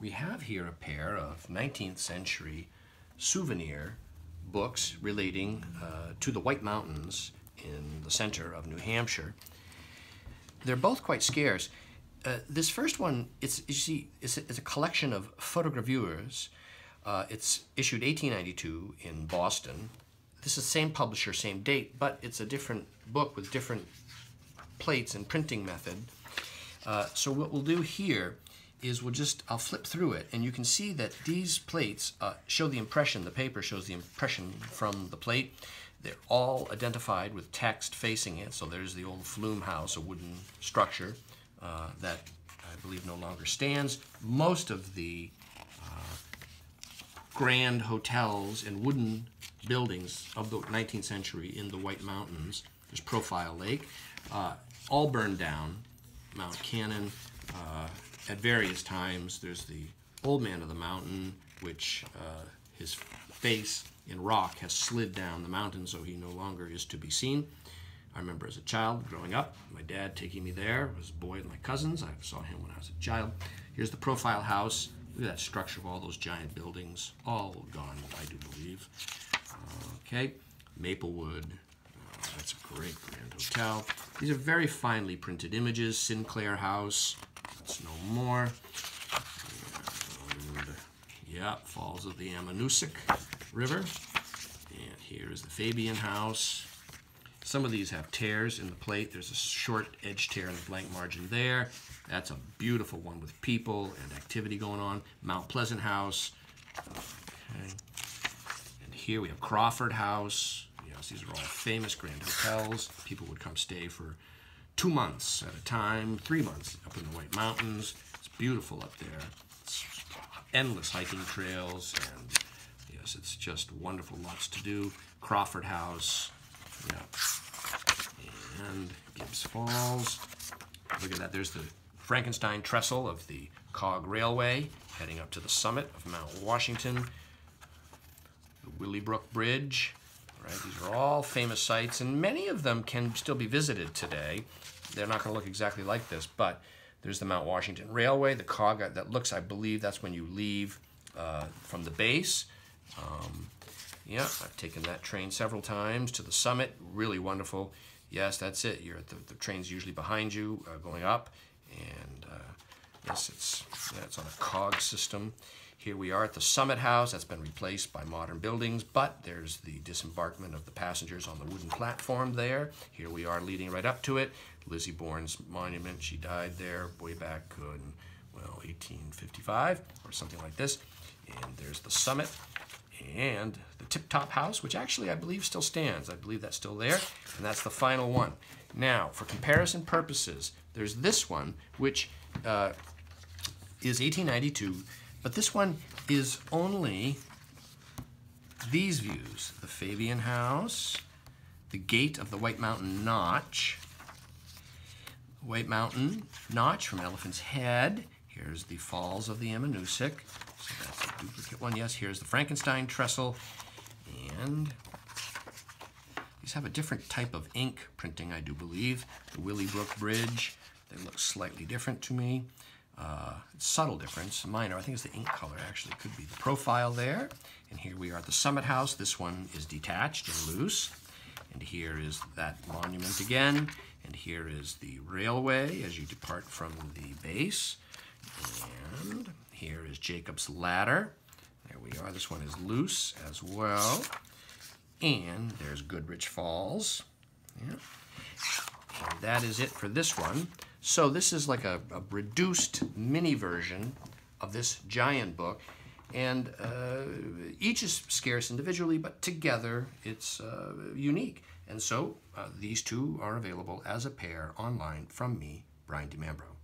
we have here a pair of 19th century souvenir books relating uh, to the White Mountains in the center of New Hampshire. They're both quite scarce. Uh, this first one, it's you see, it's a, it's a collection of photogravures. Uh, it's issued 1892 in Boston. This is the same publisher, same date, but it's a different book with different plates and printing method. Uh, so what we'll do here is we'll just, I'll flip through it and you can see that these plates uh, show the impression, the paper shows the impression from the plate. They're all identified with text facing it. So there's the old flume house, a wooden structure uh, that I believe no longer stands. Most of the uh, grand hotels and wooden buildings of the 19th century in the White Mountains, there's Profile Lake, uh, all burned down. Mount Cannon, uh, at various times. There's the Old Man of the Mountain, which uh, his face in rock has slid down the mountain, so he no longer is to be seen. I remember as a child growing up, my dad taking me there. I was a boy with my cousins. I saw him when I was a child. Here's the profile house. Look at that structure of all those giant buildings, all gone, I do believe. Okay, Maplewood. Oh, that's a great grand hotel. These are very finely printed images. Sinclair House, that's no more. And, yeah, Falls of the Ammonoosuc River. And here is the Fabyan House. Some of these have tears in the plate. There's a short edge tear in the blank margin there. That's a beautiful one with people and activity going on. Mount Pleasant House. Okay. And here we have Crawford House. Yes, these are all famous grand hotels. People would come stay for two months at a time, three months up in the White Mountains. It's beautiful up there. It's endless hiking trails, and yes, it's just wonderful. Lots to do. Crawford House, yeah, and Gibbs Falls. Look at that. There's the Frankenstein trestle of the Cog Railway heading up to the summit of Mount Washington. The Willey Brook Bridge. Right, these are all famous sites, and many of them can still be visited today. They're not going to look exactly like this, but there's the Mount Washington Railway, the cog that looks, I believe, that's when you leave uh, from the base. Um, yeah, I've taken that train several times to the summit. Really wonderful. Yes, that's it. You're at the, the train's usually behind you, uh, going up, and uh, yes, it's yeah, it's on a cog system. Here we are at the Summit House. That's been replaced by modern buildings, but there's the disembarkment of the passengers on the wooden platform there. Here we are leading right up to it. Lizzie Bourne's monument. She died there way back in, well, 1855 or something like this. And there's the summit and the Tip Top House, which actually I believe still stands. I believe that's still there, and that's the final one. Now, for comparison purposes, there's this one, which uh, is 1892 but this one is only these views. The Fabyan House, the gate of the White Mountain Notch, White Mountain Notch from Elephant's Head. Here's the Falls of the Ammonoosuc. So that's a duplicate one. Yes, here's the Frankenstein Trestle. And these have a different type of ink printing, I do believe. The Willey Brook Bridge. They look slightly different to me. Uh, subtle difference, minor. I think it's the ink color actually. Could be the profile there. And here we are at the Summit House. This one is detached and loose. And here is that monument again. And here is the railway as you depart from the base. And here is Jacob's Ladder. There we are. This one is loose as well. And there's Goodrich Falls. Yeah. And that is it for this one. So this is like a, a reduced mini version of this giant book. And uh, each is scarce individually, but together it's uh, unique. And so uh, these two are available as a pair online from me, Brian DiMambro.